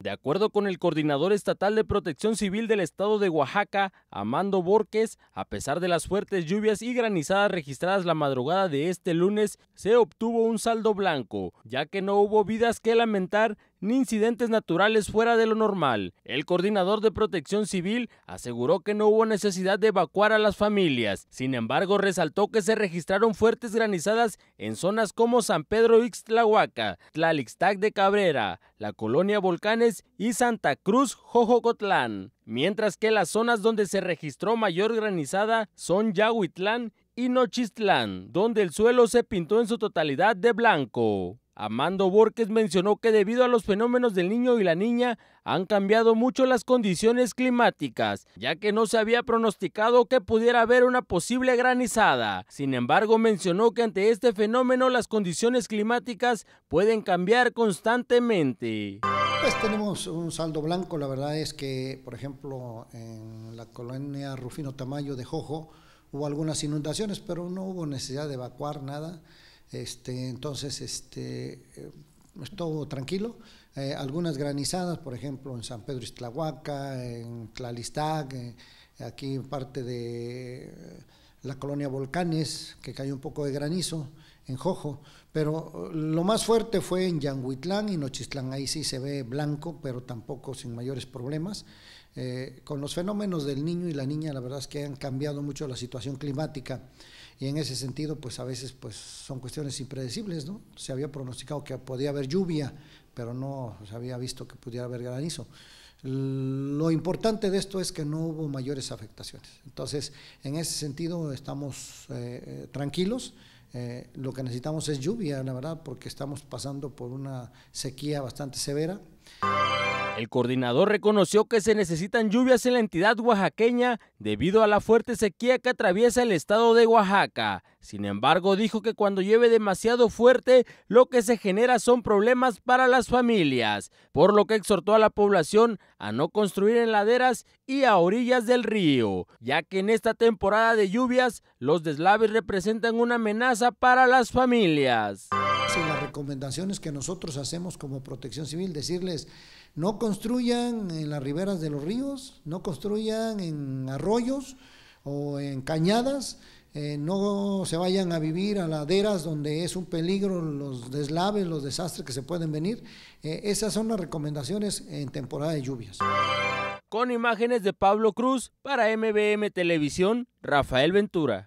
De acuerdo con el coordinador estatal de protección civil del estado de Oaxaca, Amando Borges, a pesar de las fuertes lluvias y granizadas registradas la madrugada de este lunes, se obtuvo un saldo blanco, ya que no hubo vidas que lamentar ni incidentes naturales fuera de lo normal. El coordinador de protección civil aseguró que no hubo necesidad de evacuar a las familias. Sin embargo, resaltó que se registraron fuertes granizadas en zonas como San Pedro Ixtlahuaca, Tlalixtac de Cabrera, la colonia Volcanes y Santa Cruz Jojocotlán. Mientras que las zonas donde se registró mayor granizada son Yahuitlán y Nochistlán, donde el suelo se pintó en su totalidad de blanco. Amando Borges mencionó que debido a los fenómenos del niño y la niña han cambiado mucho las condiciones climáticas, ya que no se había pronosticado que pudiera haber una posible granizada. Sin embargo, mencionó que ante este fenómeno las condiciones climáticas pueden cambiar constantemente. Pues tenemos un saldo blanco, la verdad es que, por ejemplo, en la colonia Rufino Tamayo de Jojo hubo algunas inundaciones, pero no hubo necesidad de evacuar nada. Este, entonces, este, eh, estuvo tranquilo. Eh, algunas granizadas, por ejemplo, en San Pedro Istlahuaca, en Tlalistag, eh, aquí parte de la colonia Volcanes, que cayó un poco de granizo, en Jojo, pero lo más fuerte fue en Yanguitlán y Nochistlán, ahí sí se ve blanco, pero tampoco sin mayores problemas. con los fenómenos del niño y la niña, la verdad es que han cambiado mucho la situación climática y en ese sentido pues a veces pues son cuestiones impredecibles, ¿no? Se había pronosticado que podía haber lluvia, pero no se había visto que pudiera haber granizo. Lo importante de esto es que no hubo mayores afectaciones. Entonces, en ese sentido estamos eh, eh, tranquilos. Eh, lo que necesitamos es lluvia, la verdad, porque estamos pasando por una sequía bastante severa. El coordinador reconoció que se necesitan lluvias en la entidad oaxaqueña debido a la fuerte sequía que atraviesa el estado de Oaxaca. Sin embargo, dijo que cuando llueve demasiado fuerte, lo que se genera son problemas para las familias, por lo que exhortó a la población a no construir en laderas y a orillas del río, ya que en esta temporada de lluvias los deslaves representan una amenaza para las familias. Las recomendaciones que nosotros hacemos como protección civil, decirles no construyan en las riberas de los ríos, no construyan en arroyos o en cañadas, eh, no se vayan a vivir a laderas donde es un peligro los deslaves, los desastres que se pueden venir. Eh, esas son las recomendaciones en temporada de lluvias. Con imágenes de Pablo Cruz para MBM Televisión, Rafael Ventura.